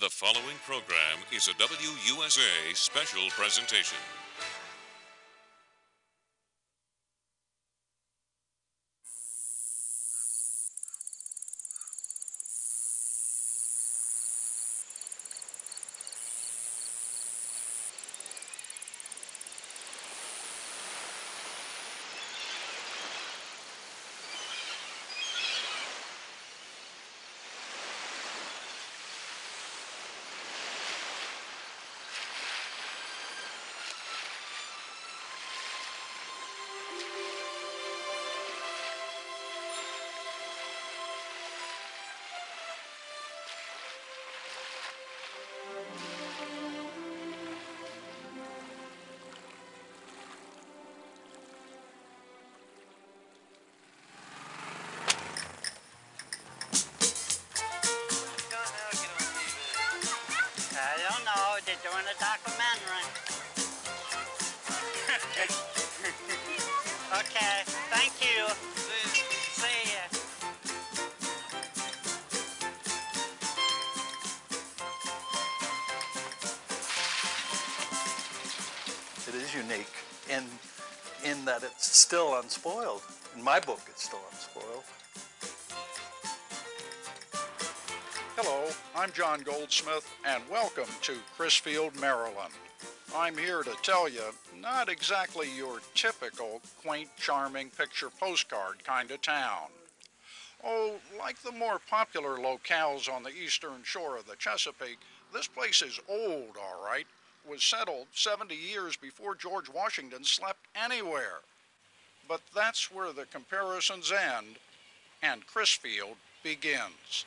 The following program is a WUSA special presentation. Know. They're doing a documentary. okay. Thank you. See ya. It is unique in, in that it's still unspoiled. In my book, it's still unspoiled. I'm John Goldsmith, and welcome to Crisfield, Maryland. I'm here to tell you, not exactly your typical quaint, charming picture postcard kind of town. Oh, like the more popular locales on the eastern shore of the Chesapeake, this place is old, all right. Was settled 70 years before George Washington slept anywhere. But that's where the comparisons end and Crisfield begins.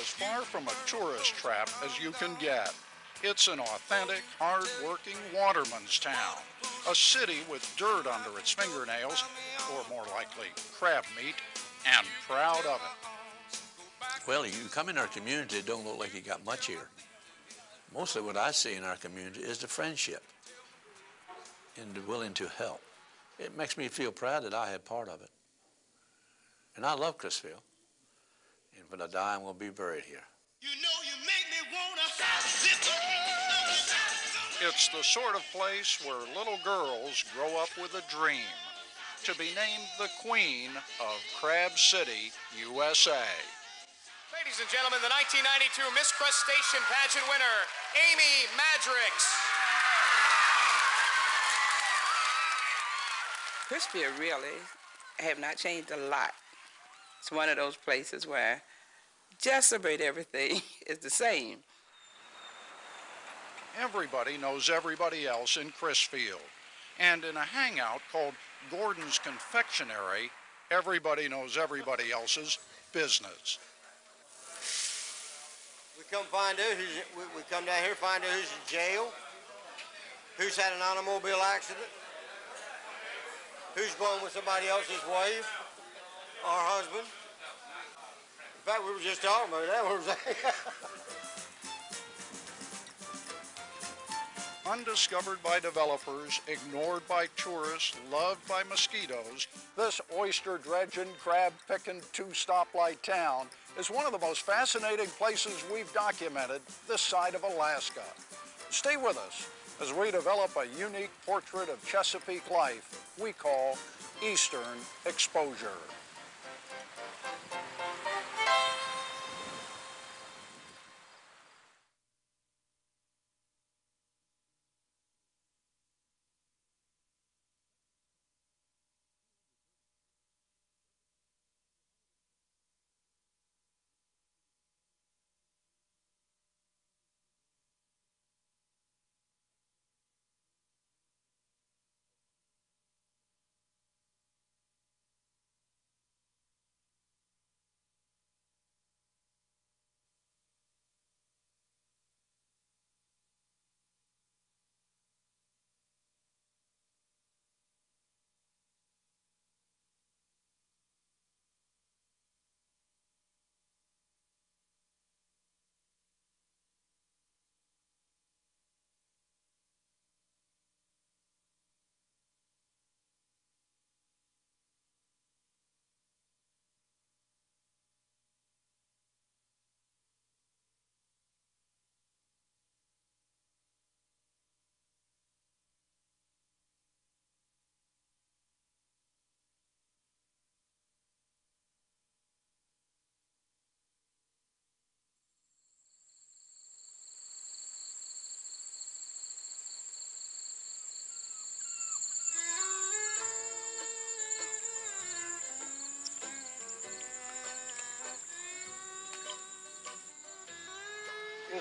As far from a tourist trap as you can get. It's an authentic, hard-working waterman's town, a city with dirt under its fingernails, or more likely, crab meat, and proud of it. Well, you come in our community, it don't look like you got much here. Mostly what I see in our community is the friendship and the willing to help. It makes me feel proud that I had part of it. And I love Crisfield. And when I die, I'm going to be buried here. You know you make me wanna It's the sort of place where little girls grow up with a dream to be named the Queen of Crab City, USA. Ladies and gentlemen, the 1992 Miss Crustacean pageant winner, Amy Madrix. Crisfield really have not changed a lot. It's one of those places where just about everything is the same. Everybody knows everybody else in Crisfield. And in a hangout called Gordon's Confectionery, everybody knows everybody else's business. We come find out who's, we, we come down here find out who's in jail, who's had an automobile accident, who's going with somebody else's wife or husband. In fact, we were just talking about that. Was Undiscovered by developers, ignored by tourists, loved by mosquitoes, this oyster dredging, crab picking, two stoplight town is one of the most fascinating places we've documented this side of Alaska. Stay with us as we develop a unique portrait of Chesapeake life we call Eastern Exposure.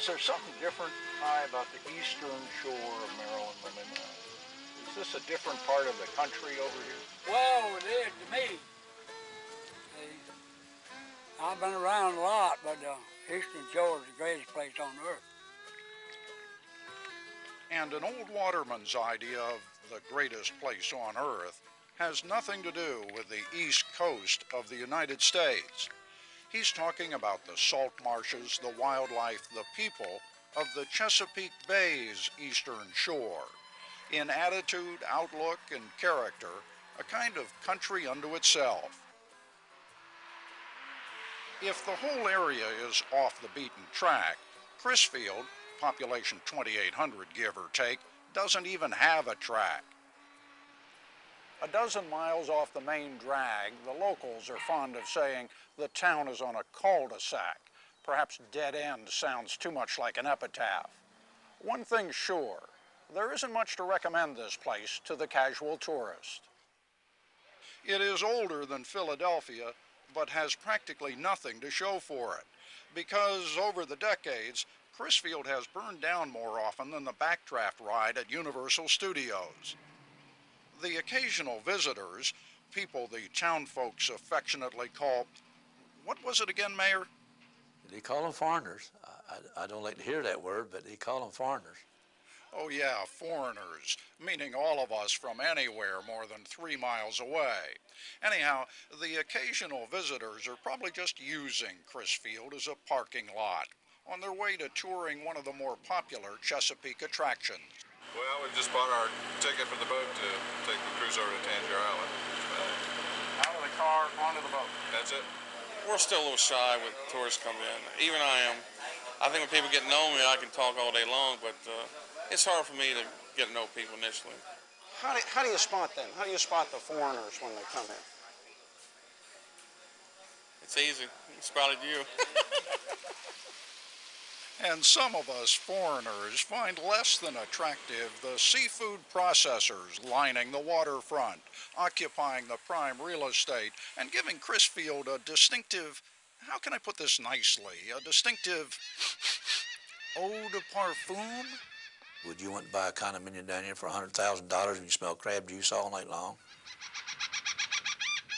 Is there something different, Ty, about the eastern shore of Maryland than in the, is this a different part of the country over here? Well, it is to me. I've been around a lot, but uh, Eastern Shore is the greatest place on earth. And an old waterman's idea of the greatest place on earth has nothing to do with the east coast of the United States. He's talking about the salt marshes, the wildlife, the people of the Chesapeake Bay's eastern shore. In attitude, outlook, and character, a kind of country unto itself. If the whole area is off the beaten track, Crisfield, population 2,800 give or take, doesn't even have a track. A dozen miles off the main drag, the locals are fond of saying the town is on a cul-de-sac. Perhaps dead end sounds too much like an epitaph. One thing's sure, there isn't much to recommend this place to the casual tourist. It is older than Philadelphia, but has practically nothing to show for it, because over the decades, Crisfield has burned down more often than the backdraft ride at Universal Studios. The occasional visitors, people the town folks affectionately call, what was it again, Mayor? They call them foreigners. I, I, I don't like to hear that word, but they call them foreigners. Oh, yeah, foreigners, meaning all of us from anywhere more than three miles away. Anyhow, the occasional visitors are probably just using Crisfield as a parking lot on their way to touring one of the more popular Chesapeake attractions. Well, we just bought our ticket for the boat to take the cruise over to Tangier Island. Out of the car, onto the boat. That's it. We're still a little shy when tourists come in. Even I am. I think when people get to know me, I can talk all day long, but uh, it's hard for me to get to know people initially. How do, how do you spot them? How do you spot the foreigners when they come in? It's easy. I spotted you. And some of us foreigners find less than attractive the seafood processors lining the waterfront, occupying the prime real estate, and giving Crisfield a distinctive, how can I put this nicely, a distinctive eau de parfum? Would you want to buy a condominium down here for $100,000 and you smell crab juice all night long?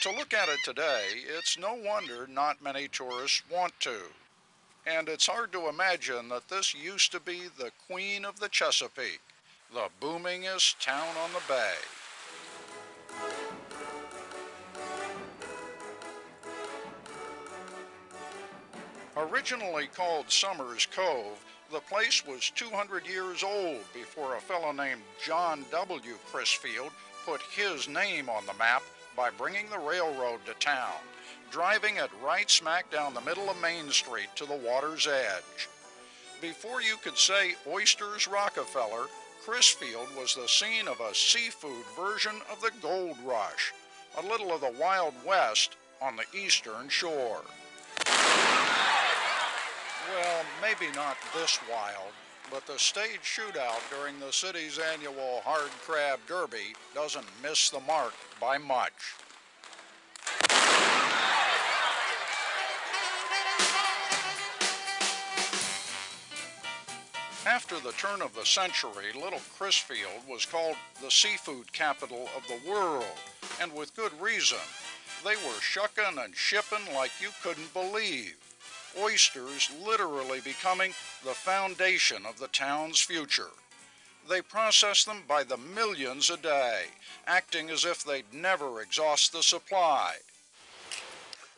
To look at it today, it's no wonder not many tourists want to. And it's hard to imagine that this used to be the queen of the Chesapeake, the boomingest town on the bay. Originally called Summers Cove, the place was 200 years old before a fellow named John W. Crisfield put his name on the map by bringing the railroad to town, driving it right smack down the middle of Main Street to the water's edge. Before you could say Oysters Rockefeller, Crisfield was the scene of a seafood version of the gold rush, a little of the Wild West on the eastern shore. Well, maybe not this wild, but the stage shootout during the city's annual Hard Crab Derby doesn't miss the mark by much. After the turn of the century, Little Crisfield was called the seafood capital of the world, and with good reason. They were shucking and shipping like you couldn't believe. Oysters literally becoming the foundation of the town's future. They process them by the millions a day, acting as if they'd never exhaust the supply.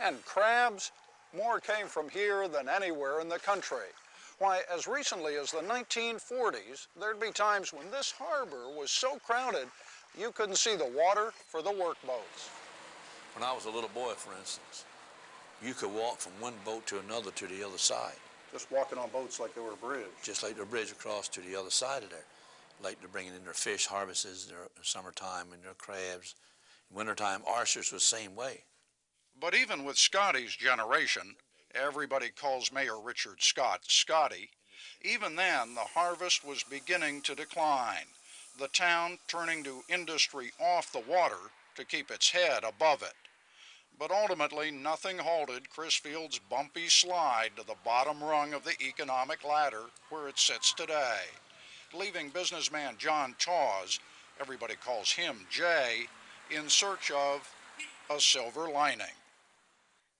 And crabs, more came from here than anywhere in the country. Why, as recently as the 1940s, there'd be times when this harbor was so crowded you couldn't see the water for the workboats. When I was a little boy, for instance, you could walk from one boat to another to the other side, Just walking on boats like they were a bridge. just like the bridge across to the other side of there. Like they're bringing in their fish harvests, in their summertime and their crabs. In Wintertime, oysters was the same way. But even with Scotty's generation, everybody calls Mayor Richard Scott Scotty, even then the harvest was beginning to decline, the town turning to industry off the water to keep its head above it. But ultimately, nothing halted Crisfield's bumpy slide to the bottom rung of the economic ladder where it sits today, leaving businessman John Taws, everybody calls him Jay, in search of a silver lining.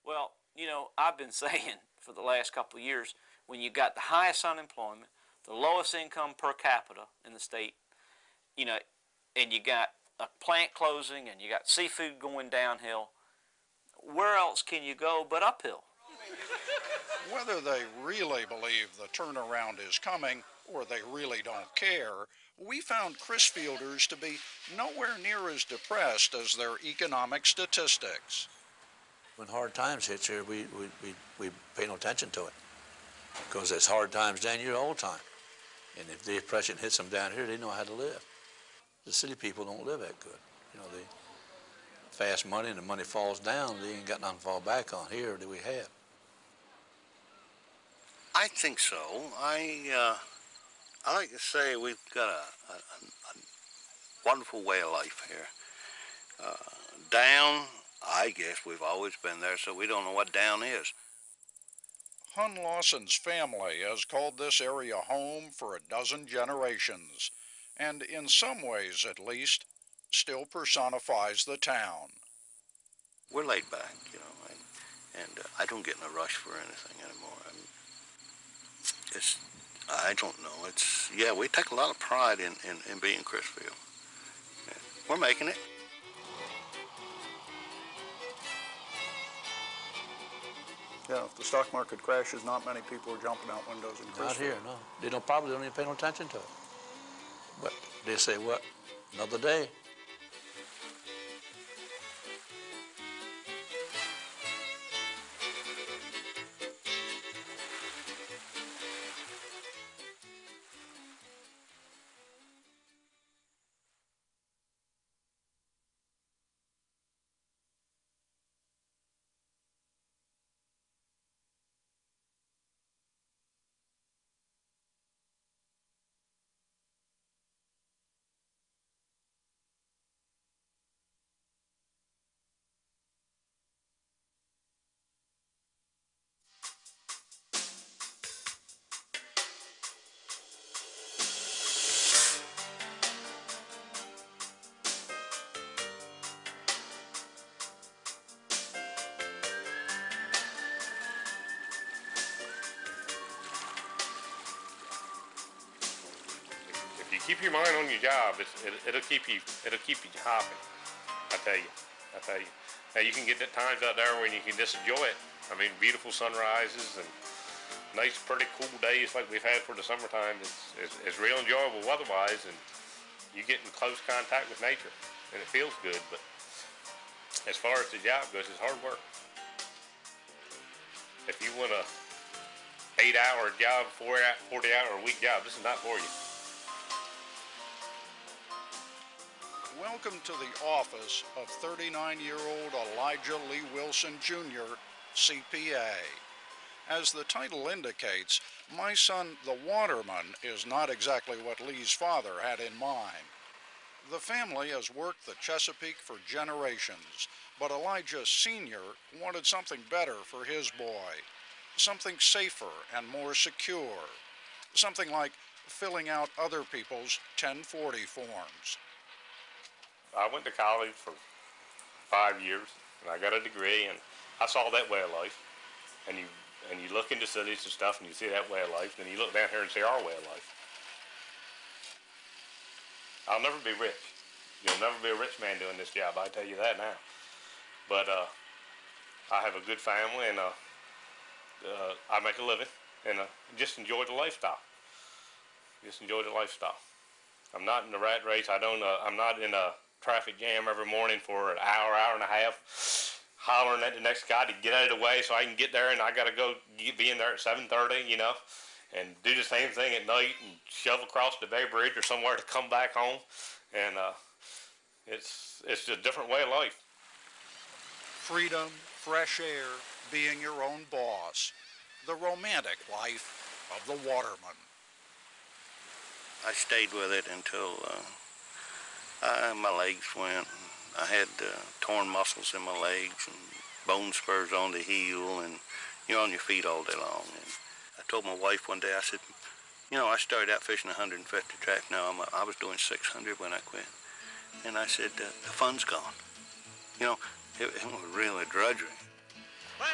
Well, you know, I've been saying for the last couple of years, when you got the highest unemployment, the lowest income per capita in the state, you know, and you got a plant closing and you got seafood going downhill, where else can you go but uphill? Whether they really believe the turnaround is coming or they really don't care, we found Crisfielders to be nowhere near as depressed as their economic statistics. When hard times hits here, we, we, we, we pay no attention to it. Because it's hard times down here all the time. And if the depression hits them down here, they know how to live. The city people don't live that good. You know, they fast money and the money falls down, they ain't got nothing to fall back on. Here, do we have? I think so. I uh, I like to say we've got a, a, a wonderful way of life here. Uh, down, I guess we've always been there, so we don't know what down is. Hun Lawson's family has called this area home for a dozen generations, and in some ways at least, still personifies the town. We're laid back, you know, and, and uh, I don't get in a rush for anything anymore. I'm, it's, I don't know. It's, yeah, we take a lot of pride in, in, in being Crisfield. We're making it. Yeah, if the stock market crashes, not many people are jumping out windows in Not here, no. They don't probably don't even pay no attention to it. But they say, what? Another day. Keep your mind on your job, it, it'll keep you it'll keep you hopping. I tell you, I tell you. Now you can get the times out there when you can just enjoy it. I mean, beautiful sunrises and nice, pretty cool days like we've had for the summertime. It's, it's, it's real enjoyable weather-wise, and you get in close contact with nature, and it feels good. But as far as the job goes, it's hard work. If you want a eight-hour job, four, 40-hour a week job, this is not for you. Welcome to the office of 39-year-old Elijah Lee Wilson Jr., CPA. As the title indicates, my son, the waterman, is not exactly what Lee's father had in mind. The family has worked the Chesapeake for generations, but Elijah Sr. wanted something better for his boy, something safer and more secure, something like filling out other people's 1040 forms. I went to college for five years, and I got a degree, and I saw that way of life. And you and you look into cities and stuff, and you see that way of life. Then you look down here and see our way of life. I'll never be rich. You'll never be a rich man doing this job. I tell you that now. But uh, I have a good family, and uh, uh, I make a living, and uh, just enjoy the lifestyle. Just enjoy the lifestyle. I'm not in the rat race. I don't. Uh, I'm not in a traffic jam every morning for an hour, hour and a half, hollering at the next guy to get out of the way so I can get there, and I got to go get, be in there at 7:30, you know, and do the same thing at night and shove across the Bay Bridge or somewhere to come back home, and uh, it's it's a different way of life. Freedom, fresh air, being your own boss, the romantic life of the waterman. I stayed with it until uh, uh, my legs went. I had uh, torn muscles in my legs and bone spurs on the heel, and you're on your feet all day long. And I told my wife one day, I said, you know, I started out fishing 150 track. Now I'm, I was doing 600 when I quit. And I said, uh, the fun's gone. You know, it, it was really drudgery. Well,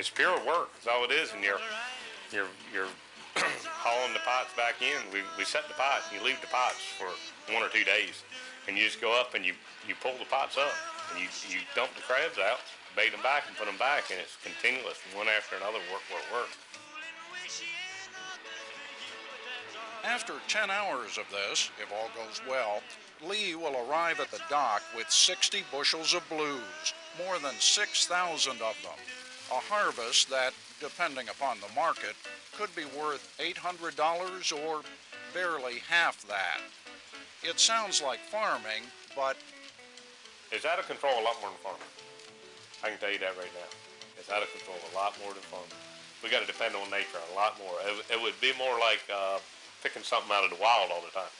It's pure work. That's all it is. And you're, you're, you're hauling the pots back in. We, we set the pots. You leave the pots for one or two days. And you just go up and you, you pull the pots up. And you, you dump the crabs out, bait them back, and put them back. And it's continuous, one after another, work, work, work. After 10 hours of this, if all goes well, Lee will arrive at the dock with 60 bushels of blues, more than 6,000 of them. A harvest that, depending upon the market, could be worth $800 or barely half that. It sounds like farming, but It's out of control a lot more than farming. I can tell you that right now. It's out of control a lot more than farming. We got to depend on nature a lot more. It, it would be more like uh, picking something out of the wild all the time.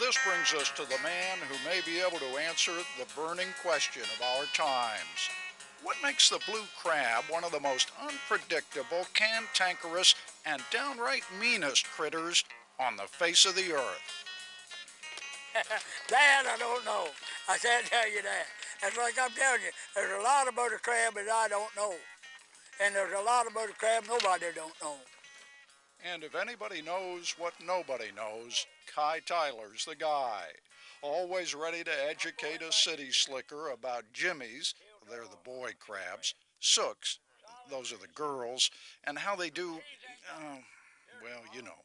This brings us to the man who may be able to answer the burning question of our times. What makes the blue crab one of the most unpredictable, cantankerous, and downright meanest critters on the face of the earth? that I don't know. I can't tell you that. It's like I'm telling you, there's a lot about a crab that I don't know. And there's a lot about a crab nobody don't know. And if anybody knows what nobody knows, Kai Tyler's the guy. Always ready to educate a city slicker about jimmies, they're the boy crabs, sooks, those are the girls, and how they do, uh, well, you know.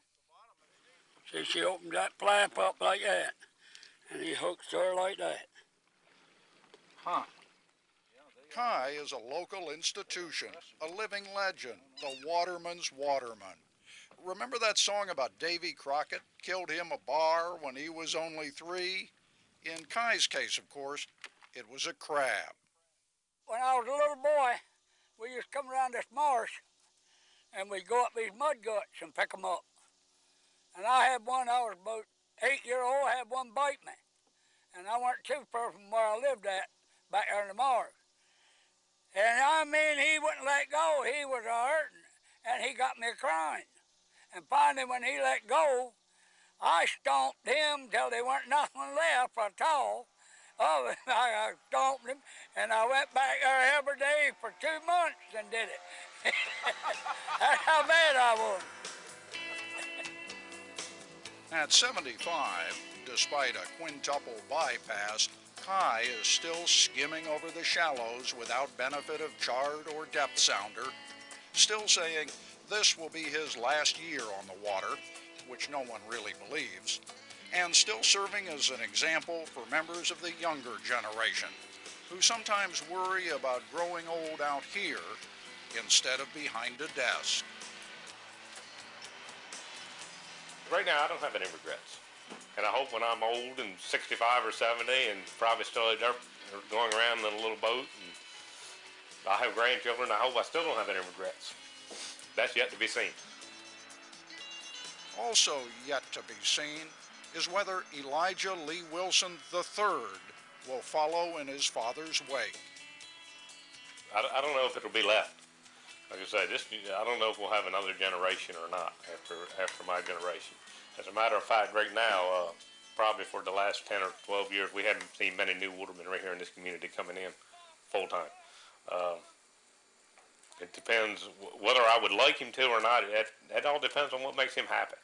See, she opens that flap up like that, and he hooks her like that. Huh. Kai is a local institution, a living legend, the waterman's waterman. Remember that song about Davy Crockett? Killed him a bar when he was only three? In Kai's case, of course, it was a crab. When I was a little boy, we used to come around this marsh, and we'd go up these mud guts and pick 'em up. And I had one, I was about eight year old, I had one bite me. And I weren't too far from where I lived at, back there in the marsh. And I mean, he wouldn't let go. He was hurting, and he got me crying. And finally, when he let go, I stomped him till there weren't nothing left at all. Oh, I stomped him, and I went back there every day for two months and did it. That's how bad I was. At 75, despite a quintuple bypass, Kai is still skimming over the shallows without benefit of chart or depth sounder, still saying this will be his last year on the water, which no one really believes, and still serving as an example for members of the younger generation, who sometimes worry about growing old out here instead of behind a desk. Right now, I don't have any regrets. And I hope when I'm old and 65 or 70 and probably still going around in a little boat and I have grandchildren, I hope I still don't have any regrets. That's yet to be seen. Also yet to be seen is whether Elijah Lee Wilson III will follow in his father's wake. I, I don't know if it'll be left. Like I say, this I don't know if we'll have another generation or not after after my generation. As a matter of fact, right now, uh, probably for the last 10 or 12 years, we haven't seen many new watermen right here in this community coming in full time. Uh, it depends whether I would like him to or not. That, that all depends on what makes him happy.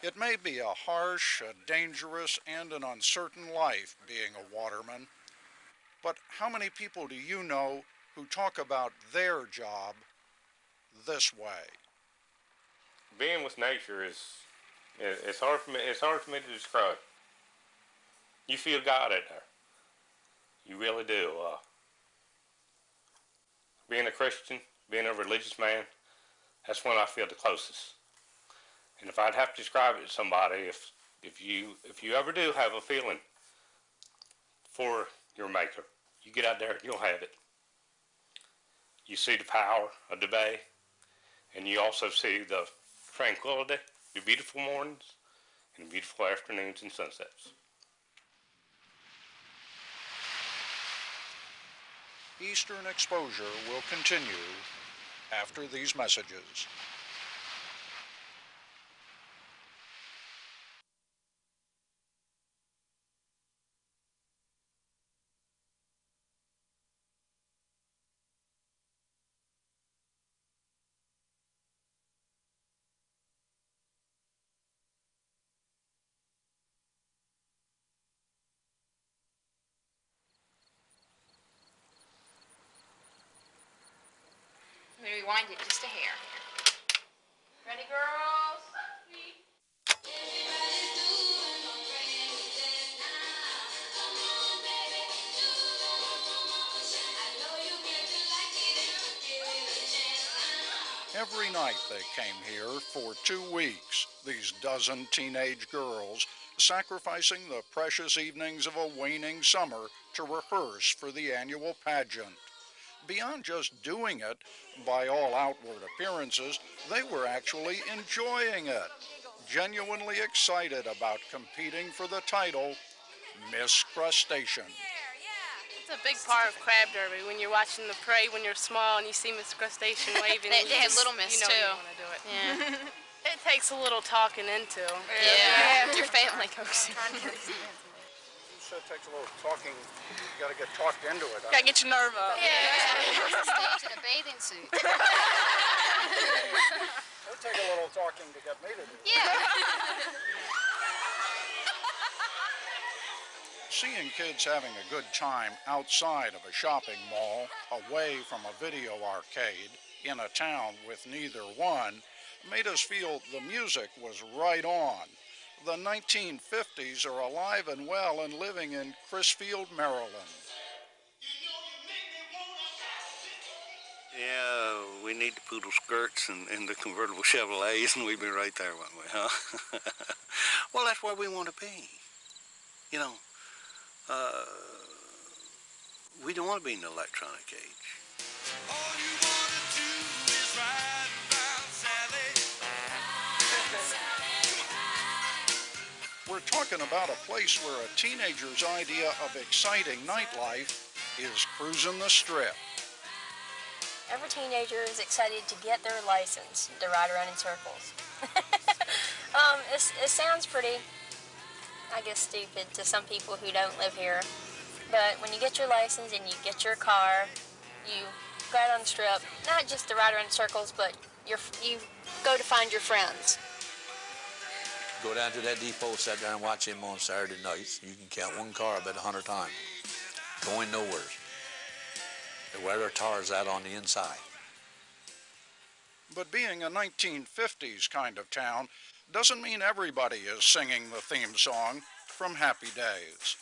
It may be a harsh, a dangerous, and an uncertain life being a waterman, but how many people do you know who talk about their job this way? Being with nature is it, it's hard for me. It's hard for me to describe. You feel God out there. You really do. Uh, being a Christian, being a religious man, that's when I feel the closest. And if I'd have to describe it to somebody, if if you if you ever do have a feeling for your maker, you get out there, and you'll have it. You see the power of the bay, and you also see the tranquility, the beautiful mornings, and beautiful afternoons and sunsets. Eastern exposure will continue after these messages. Me rewind it just a hair. Ready, girls? Every night they came here for two weeks, these dozen teenage girls, sacrificing the precious evenings of a waning summer to rehearse for the annual pageant. Beyond just doing it, by all outward appearances, they were actually enjoying it, genuinely excited about competing for the title Miss Crustacean. It's a big part of crab derby when you're watching the prey when you're small and you see Miss Crustacean waving. They- they have Little Miss, you know too. You want to do it. Yeah. it takes a little talking into. Yeah, your family goes. You it takes a little talking, you gotta get talked into it. Gotta get your nerve up. Yeah. stage in a bathing suit. It'll take a little talking to get me to do it. Seeing kids having a good time outside of a shopping mall, away from a video arcade, in a town with neither one, made us feel the music was right on. The 1950s are alive and well and living in Crisfield, Maryland. Yeah, we need the poodle skirts and, and the convertible Chevrolets, and we'd be right there, wouldn't we, huh? well, that's where we want to be. You know, uh, we don't want to be in the electronic age. We're talking about a place where a teenager's idea of exciting nightlife is cruising the strip. Every teenager is excited to get their license to ride around in circles. um, it sounds pretty, I guess, stupid to some people who don't live here. But when you get your license and you get your car, you go out on the strip, not just to ride around in circles, but you're, you go to find your friends. Go down to that depot, sit down and watch him on Saturday nights. You can count one car about a hundred times. Going nowhere. They wear their tires out on the inside. But being a 1950s kind of town doesn't mean everybody is singing the theme song from Happy Days.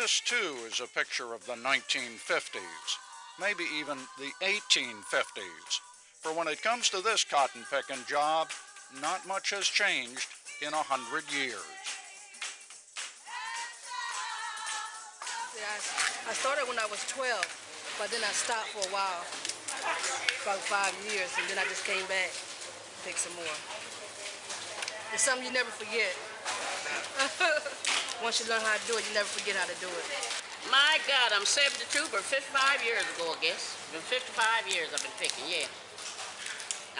This too is a picture of the 1950s, maybe even the 1850s. For when it comes to this cotton picking job, not much has changed in a hundred years. I started when I was 12, but then I stopped for a while, about five years, and then I just came back to pick some more. It's something you never forget. Once you learn how to do it, you never forget how to do it. My God, I'm 72, but 55 years ago, I guess. Been 55 years I've been picking, yeah.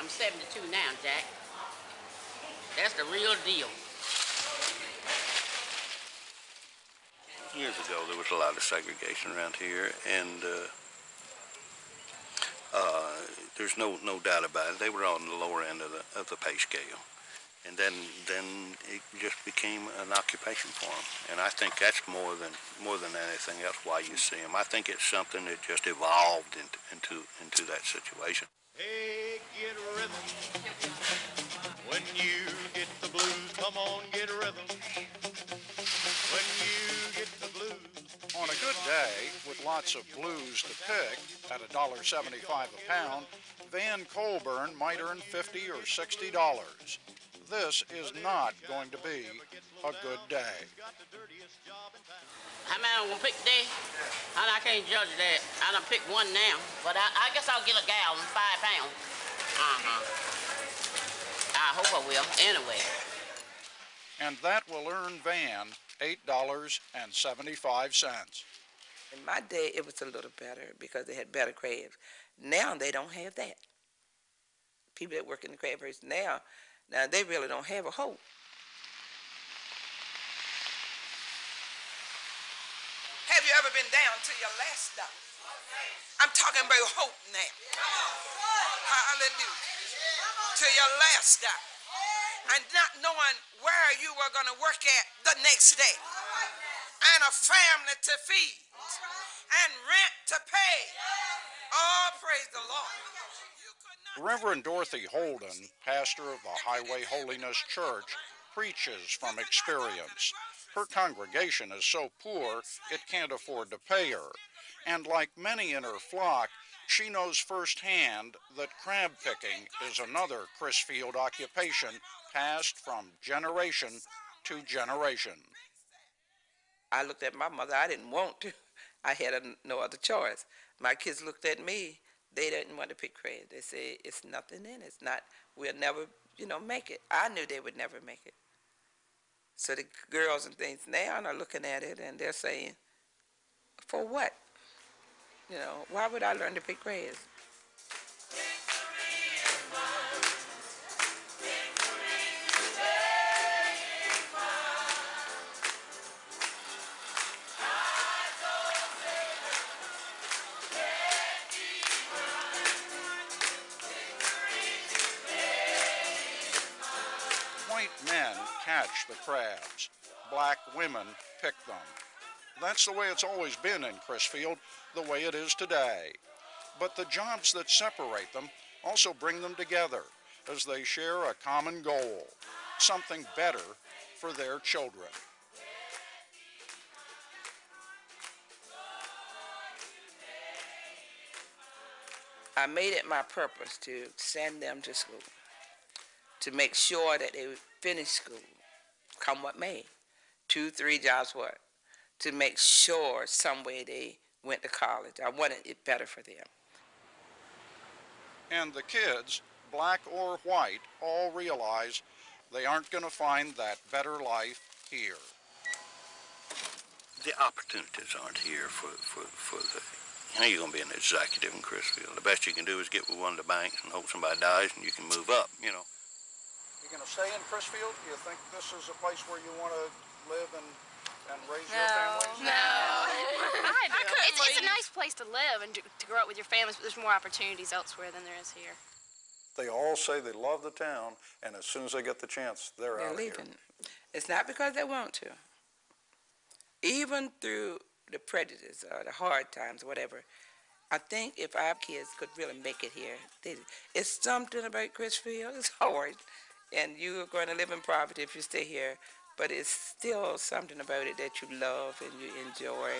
I'm 72 now, Jack. That's the real deal. Years ago, there was a lot of segregation around here, and uh, uh, there's no no doubt about it. They were on the lower end of the of the pay scale, and then then it just became an occupation for them. And I think that's more than more than anything else why you see them. I think it's something that just evolved into into, into that situation. Hey, get rhythm when you get the Come on, get rhythm. When you get the blues. On a good day, with lots of blues to pick, at $1.75 a pound, Van Colburn might earn 50 or $60. This is not going to be a good day. How many will pick today? And I can't judge that. I done picked one now, but I, I guess I'll get a gallon, five pounds. Uh-huh. I hope I will, anyway. And that will earn Van $8.75. In my day, it was a little better because they had better crabs. Now they don't have that. People that work in the crab race now, now they really don't have a hope. Have you ever been down to your last stop? I'm talking about hope now. Hallelujah. To your last stop. And not knowing where you were going to work at the next day. And a family to feed. And rent to pay. Oh, praise the Lord. Reverend Dorothy Holden, pastor of the Highway Holiness Church, preaches from experience. Her congregation is so poor it can't afford to pay her. And like many in her flock, she knows firsthand that crab picking is another Crisfield occupation passed from generation to generation. I looked at my mother. I didn't want to. I had a, no other choice. My kids looked at me. They didn't want to pick crabs. They said, it's nothing in it. It's not, we'll never, you know, make it. I knew they would never make it. So the girls and things now are looking at it and they're saying, for what? You know, why would I learn to pick crabs? Catch the crabs. Black women pick them. That's the way it's always been in Crisfield, the way it is today. But the jobs that separate them also bring them together as they share a common goal, something better for their children. I made it my purpose to send them to school, to make sure that they would finish school, come what may, two, three jobs what, to make sure some way they went to college. I wanted it better for them. And the kids, black or white, all realize they aren't going to find that better life here. The opportunities aren't here for, for, for the, you know, you're going to be an executive in Crisfield. The best you can do is get with one of the banks and hope somebody dies and you can move up, you know. You're going to stay in Crisfield? You think this is a place where you want to live and, and raise your No. family? No. I do. It's, it's a nice place to live and to, to grow up with your families, but there's more opportunities elsewhere than there is here. They all say they love the town, and as soon as they get the chance, they're, They're out leaving. It's not because they want to. Even through the prejudice or the hard times or whatever, I think if our kids could really make it here, they, it's something about Crisfield. It's hard, and you are going to live in poverty if you stay here, but it's still something about it that you love and you enjoy.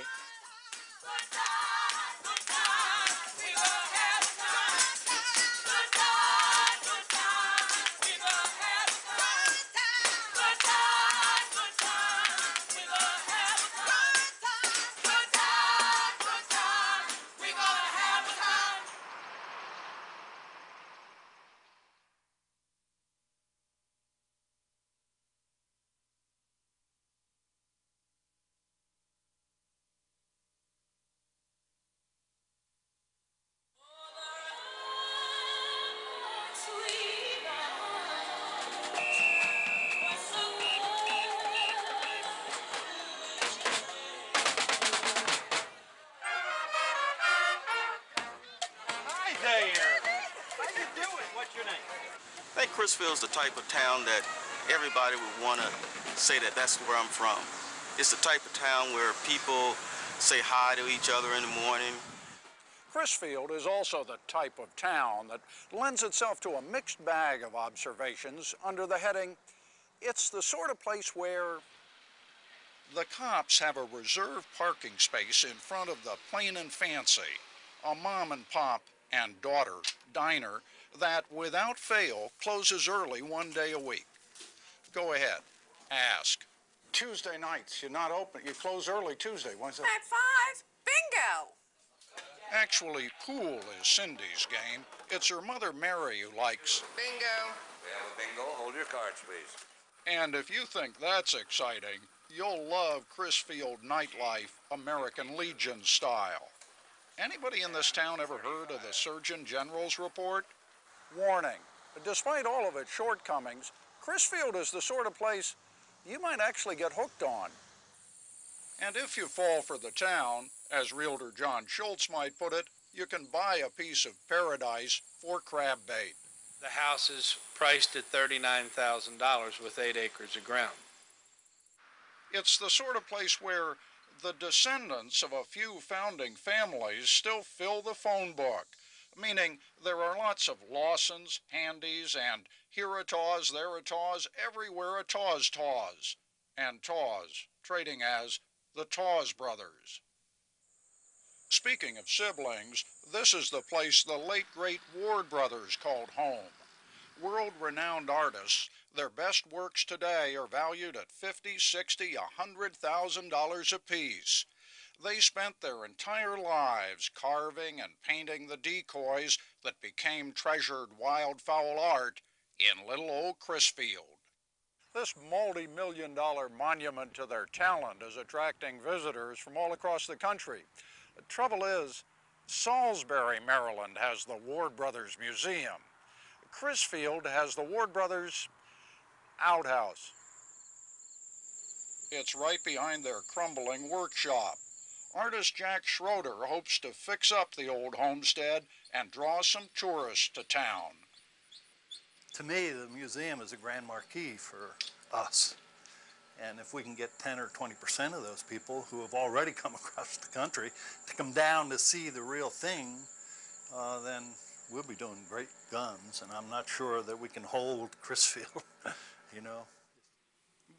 Crisfield's the type of town that everybody would want to say that that's where I'm from. It's the type of town where people say hi to each other in the morning. Crisfield is also the type of town that lends itself to a mixed bag of observations under the heading, It's the sort of place where the cops have a reserved parking space in front of the Plain and Fancy, a mom and pop and daughter diner that, without fail, closes early one day a week. Go ahead, ask. Tuesday nights, you're not open. You close early Tuesday. When's that? At five, bingo. Actually, pool is Cindy's game. It's her mother Mary who likes. Bingo. We have a bingo. Hold your cards, please. And if you think that's exciting, you'll love Crisfield nightlife American Legion style. Anybody in this town ever heard of the Surgeon General's report? Warning, despite all of its shortcomings, Crisfield is the sort of place you might actually get hooked on. And if you fall for the town, as realtor John Schultz might put it, you can buy a piece of paradise for crab bait. The house is priced at $39,000 with eight acres of ground. It's the sort of place where the descendants of a few founding families still fill the phone book, meaning there are lots of Lawsons, Handys, and here a Tawes, there a Tawes, everywhere a Tawes Tawes, and Tawes, trading as the Tawes Brothers. Speaking of siblings, this is the place the late great Ward brothers called home. World renowned artists, their best works today are valued at fifty, sixty, a hundred thousand dollars apiece. They spent their entire lives carving and painting the decoys that became treasured wildfowl art in little old Crisfield. This multi-million dollar monument to their talent is attracting visitors from all across the country. The trouble is, Salisbury, Maryland has the Ward Brothers Museum. Crisfield has the Ward Brothers Outhouse. It's right behind their crumbling workshop. Artist Jack Schroeder hopes to fix up the old homestead and draw some tourists to town. To me, the museum is a grand marquee for us. And if we can get 10 or 20% of those people who have already come across the country to come down to see the real thing, uh, then we'll be doing great guns. And I'm not sure that we can hold Crisfield, you know.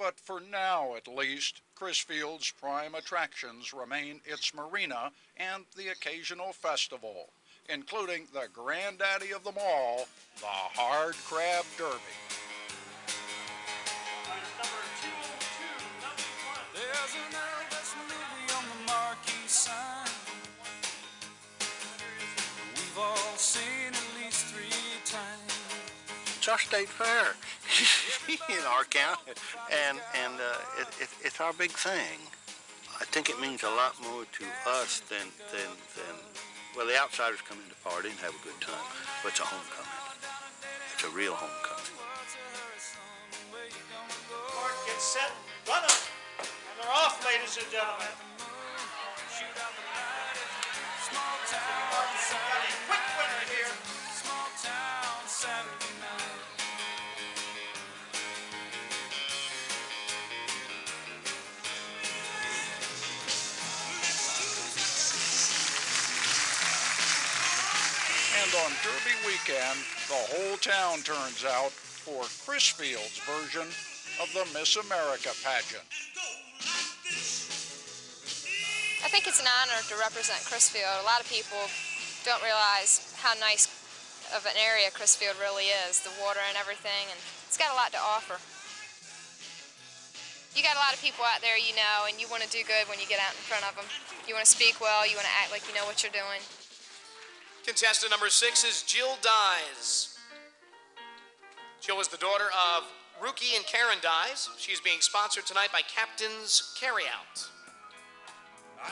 But for now, at least, Crisfield's prime attractions remain its marina and the occasional festival, including the granddaddy of them all, the Hard Crab Derby. There's an Elvis movie on the marquee sign. We've all seen at least three times. It's state fair in our county, and and uh, it, it, it's our big thing. I think it means a lot more to us than than than well, the outsiders come in to party and have a good time, but it's a homecoming. It's a real homecoming. Court, get set, run up, and they're off, ladies and gentlemen. Small town Saturday on Derby weekend, the whole town turns out for Crisfield's version of the Miss America pageant. I think it's an honor to represent Crisfield. A lot of people don't realize how nice of an area Crisfield really is, the water and everything, and it's got a lot to offer. You got a lot of people out there you know, and you want to do good when you get out in front of them. You want to speak well, you want to act like you know what you're doing. Contestant number six is Jill Dyes. Jill is the daughter of Rookie and Karen Dyes. She's being sponsored tonight by Captain's Carryout. I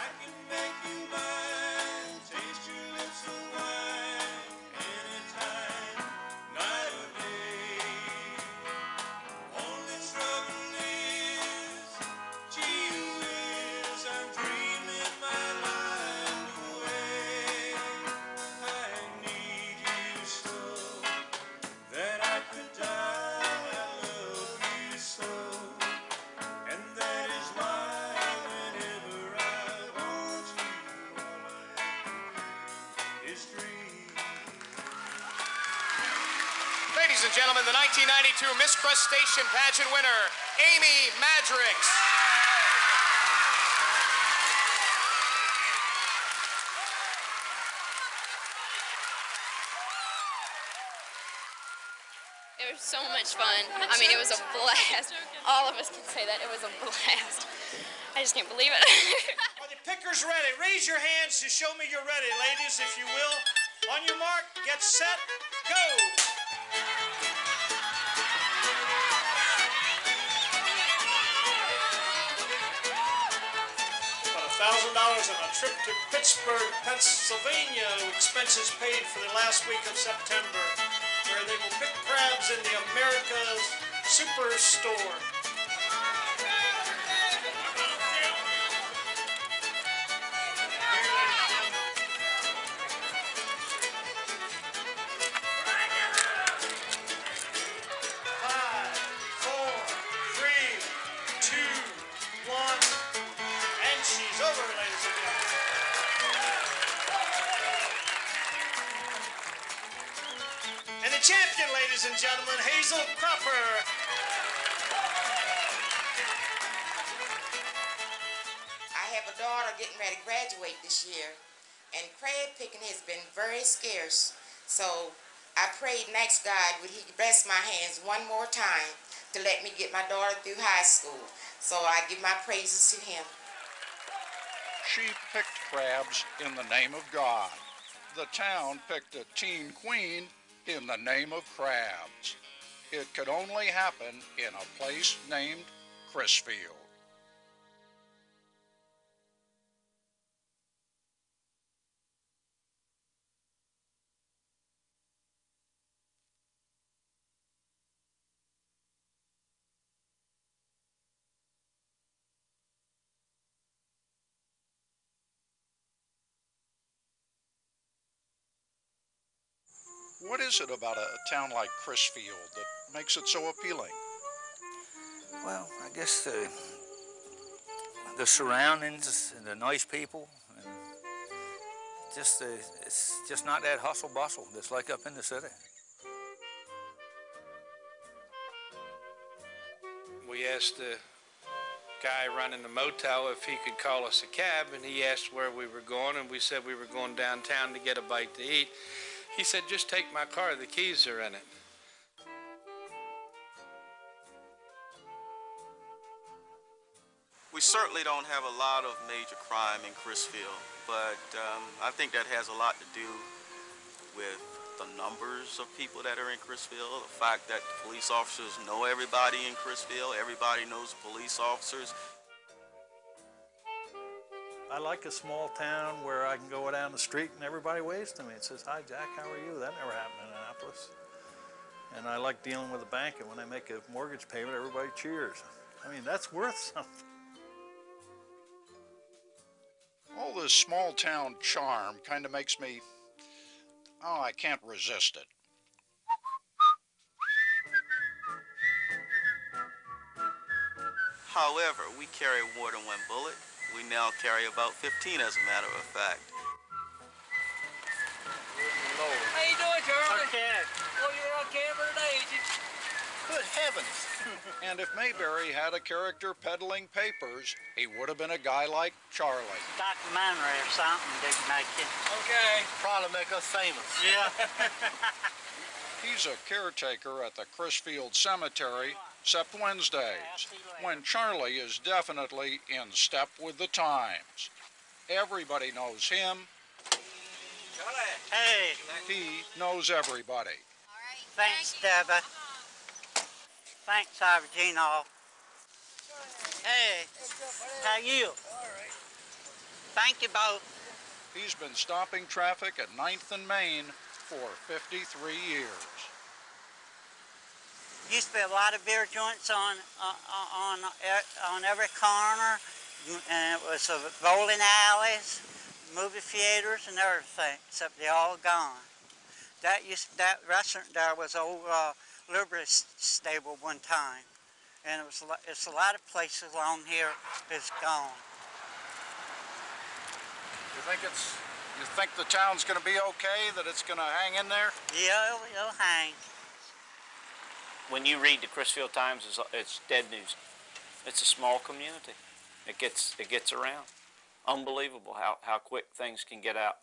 1992 Miss Crustacean pageant winner, Amy Madrix. It was so much fun. I mean, it was a blast. All of us can say that. It was a blast. I just can't believe it. Are the pickers ready? Raise your hands to show me you're ready, ladies, if you will. On your mark, get set, go! Trip to Pittsburgh, Pennsylvania, expenses paid for the last week of September, where they will pick crabs in the America's Superstore. Would He bless my hands one more time to let me get my daughter through high school. So I give my praises to Him. She picked crabs in the name of God. The town picked a teen queen in the name of crabs. It could only happen in a place named Crisfield. What is it about a town like Crisfield that makes it so appealing? Well, I guess the, the surroundings and the nice people, and just the, it's just not that hustle bustle that's like up in the city. We asked the guy running the motel if he could call us a cab, and he asked where we were going, and we said we were going downtown to get a bite to eat. He said, just take my car, the keys are in it. We certainly don't have a lot of major crime in Crisfield, but um, I think that has a lot to do with the numbers of people that are in Crisfield, the fact that police officers know everybody in Crisfield, everybody knows police officers. I like a small town where I can go down the street and everybody waves to me and says, hi, Jack, how are you? That never happened in Annapolis. And I like dealing with a bank, and when I make a mortgage payment, everybody cheers. I mean, that's worth something. All this small town charm kind of makes me, oh, I can't resist it. However, we carry more than one bullet. We now carry about 15 as a matter of fact. How you doing, Charlie? Okay. Oh, you're on camera today, ain't you? Good heavens. and if Mayberry had a character peddling papers, he would have been a guy like Charlie. Documentary or something didn't make it. Okay. Probably make us famous. Yeah. He's a caretaker at the Chrisfield Cemetery, except Wednesdays, when Charlie is definitely in step with the times. Everybody knows him. Hey. He knows everybody. Thanks, Deborah. Thanks, Aubergine. Hey, how you? Thank you both. He's been stopping traffic at 9th and Main for 53 years. Used to be a lot of beer joints on uh, on e- on every corner, and it was uh, bowling alleys, movie theaters, and everything. Except they all gone. That used that restaurant there was old uh, Liberty s- stable one time, and it was a it's a lot of places along here is gone. You think it's, you think the town's gonna be okay, that it's gonna hang in there? Yeah, it'll, it'll hang. When you read the Crisfield Times, it's, it's dead news. It's a small community. It gets it gets around. Unbelievable how, how quick things can get out.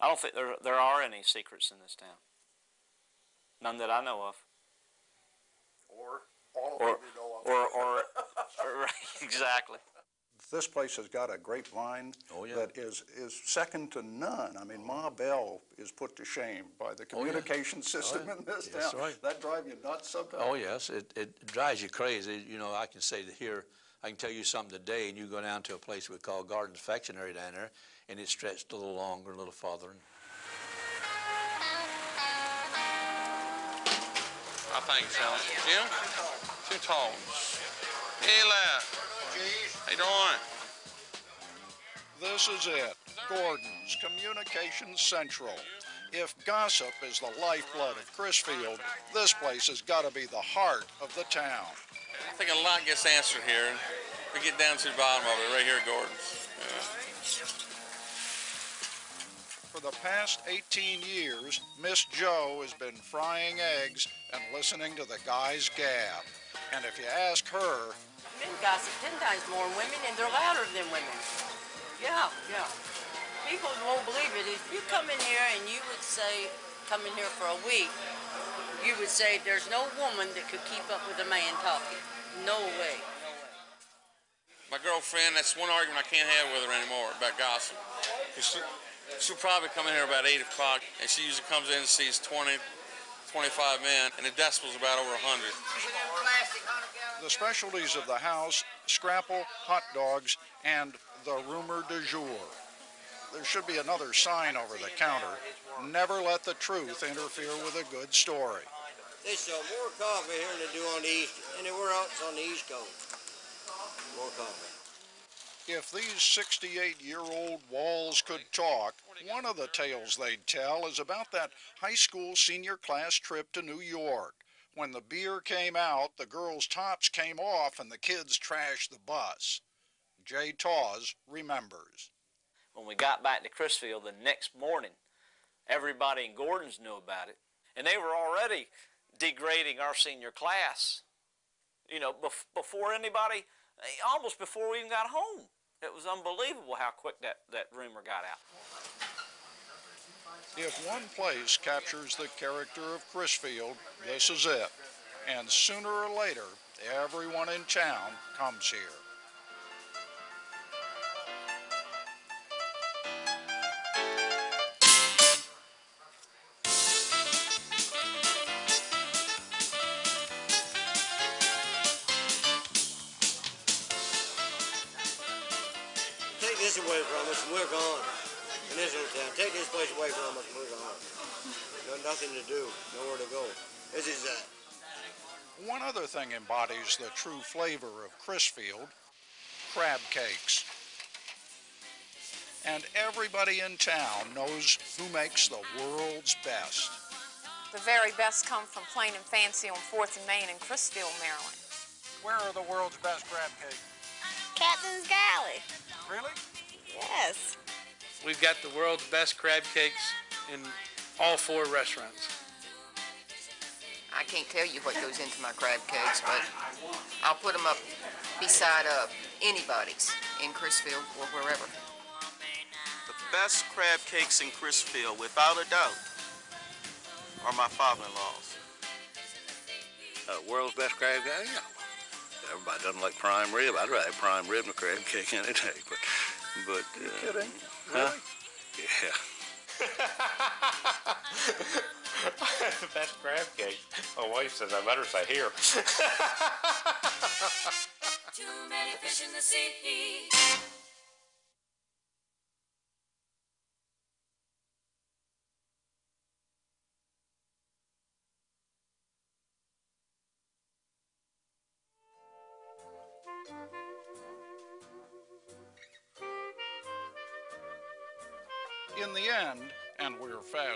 I don't think there there are any secrets in this town. None that I know of. Or all Or or or, or right, exactly. This place has got a grapevine Oh, that is, is second to none. I mean, Ma Bell is put to shame by the Oh, yeah. communication oh, system yeah. in this That's town. right. That drive you nuts sometimes? Oh, yes, it, it drives you crazy. You know, I can say that here, I can tell you something today, and you go down to a place we call Gordon Confectionery down there, and it's stretched a little longer, a little farther. I think so. Jim? Two tones. Hey, lad. How you doing? This is it, Gordon's Communications Central. If gossip is the lifeblood of Crisfield, this place has got to be the heart of the town. I think a lot gets answered here. We get down to the bottom of it, right here at Gordon's. Yeah. For the past 18 years, Miss Joe has been frying eggs and listening to the guys gab. And if you ask her, Men gossip ten times more than women, and they're louder than women. Yeah, yeah. People won't believe it. If you come in here and you would say, come in here for a week, you would say there's no woman that could keep up with a man talking. No way. My girlfriend, that's one argument I can't have with her anymore about gossip. She, she'll probably come in here about 8 o'clock, and she usually comes in and sees 20, 25 men, and the decibel's about over 100. The specialties of the house, scrapple, hot dogs, and the rumor du jour. There should be another sign over the counter. Never let the truth interfere with a good story. They sell more coffee here than they do on the east, anywhere else on the east coast. More coffee. If these 68 year old walls could talk, one of the tales they'd tell is about that high school senior class trip to New York. When the beer came out, the girls' tops came off and the kids trashed the bus. Jay Tawes remembers. When we got back to Crisfield the next morning, everybody in Gordon's knew about it. And they were already degrading our senior class, you know, bef- before anybody, eh, almost before we even got home. It was unbelievable how quick that, that rumor got out. If one place captures the character of Crisfield, this is it. And sooner or later, everyone in town comes here. One embodies the true flavor of Crisfield crab cakes. And everybody in town knows who makes the world's best. The very best come from Plain and Fancy on 4th and Main in Crisfield, Maryland. Where are the world's best crab cakes? Captain's Galley. Really? Yes. We've got the world's best crab cakes in all four restaurants. I can't tell you what goes into my crab cakes, but I'll put them up beside uh, anybody's in Crisfield or wherever. The best crab cakes in Crisfield, without a doubt, are my father-in-law's. Uh, world's best crab guy? Yeah. Everybody doesn't like prime rib. I'd rather have prime rib than a crab cake any day. But, but. You uh, kidding? Huh? Yeah. Best crab cake. My wife says I better say here. Too many fish in the sea.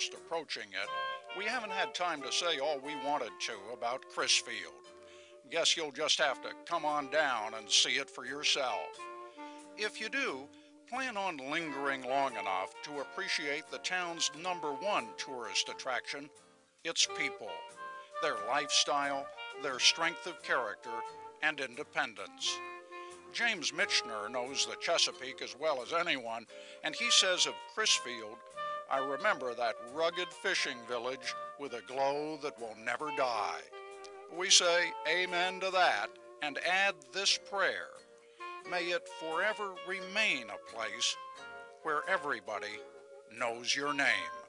Fast approaching it, we haven't had time to say all we wanted to about Crisfield. Guess you'll just have to come on down and see it for yourself. If you do, plan on lingering long enough to appreciate the town's number one tourist attraction its people. their lifestyle, their strength of character, and independence. James Michener knows the Chesapeake as well as anyone, and he says of Crisfield, I remember that rugged fishing village with a glow that will never die. We say amen to that and add this prayer. May it forever remain a place where everybody knows your name.